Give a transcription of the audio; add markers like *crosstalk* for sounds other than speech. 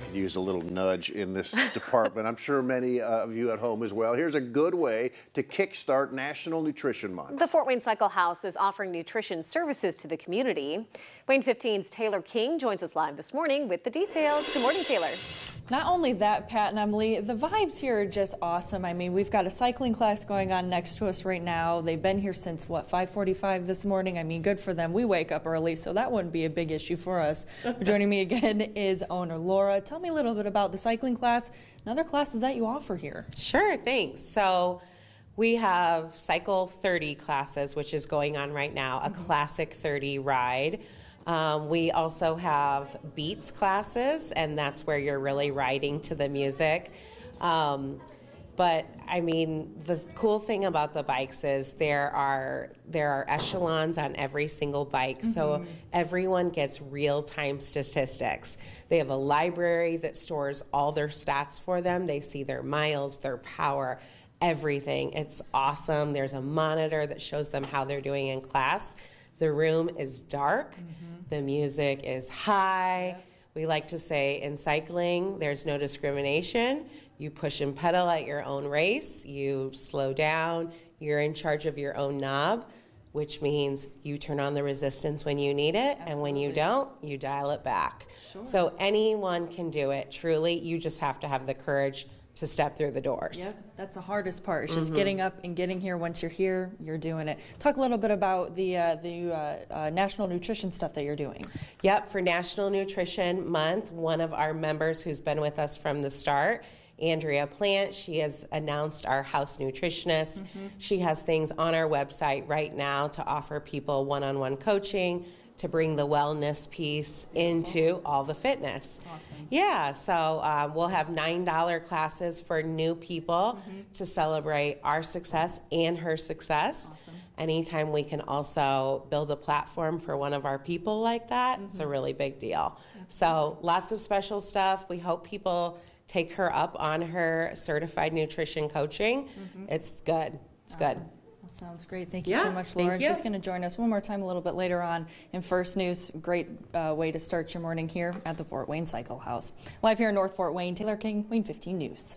Could use a little nudge in this *laughs* department. I'm sure many uh, of you at home as well. Here's a good way to kickstart National Nutrition Month. The Fort Wayne Cycle House is offering nutrition services to the community. WANE 15's Taylor King joins us live this morning with the details. Good morning, Taylor. Not only that, Pat and Emily, the vibes here are just awesome. I mean, we've got a cycling class going on next to us right now. They've been here since, what, 545 this morning? I mean, good for them. We wake up early, so that wouldn't be a big issue for us. *laughs* Joining me again is owner Laura. Tell me a little bit about the cycling class and other classes that you offer here. Sure, thanks. So we have Cycle 30 classes, which is going on right now, a mm-hmm. classic 30 ride. Um, we also have beats classes, and that's where you're really riding to the music. Um, but I mean, the cool thing about the bikes is there are there are echelons on every single bike, mm-hmm. so everyone gets real time statistics. They have a library that stores all their stats for them. They see their miles, their power, everything. It's awesome. There's a monitor that shows them how they're doing in class. The room is dark. Mm-hmm the music is high. We like to say in cycling, there's no discrimination. You push and pedal at your own race, you slow down, you're in charge of your own knob, which means you turn on the resistance when you need it, Absolutely. and when you don't, you dial it back. Sure. So anyone can do it, truly. You just have to have the courage to step through the doors. Yep, that's the hardest part. It's mm-hmm. just getting up and getting here. Once you're here, you're doing it. Talk a little bit about the uh, the uh, uh, national nutrition stuff that you're doing. Yep, for National Nutrition Month, one of our members who's been with us from the start. Andrea Plant. She has announced our house nutritionist. Mm-hmm. She has things on our website right now to offer people one on one coaching, to bring the wellness piece into all the fitness. Awesome. Yeah, so um, we'll have $9 classes for new people mm-hmm. to celebrate our success and her success. Awesome. Anytime we can also build a platform for one of our people like that, mm-hmm. it's a mm-hmm. really big deal. So lots of special stuff. We hope people take her up on her certified nutrition coaching. Mm-hmm. It's good. It's awesome. good. Sounds great. Thank you yeah, so much, Laura. She's going to join us one more time a little bit later on in First News. Great uh, way to start your morning here at the Fort Wayne Cycle House. Live here in North Fort Wayne, Taylor King, WANE 15 News.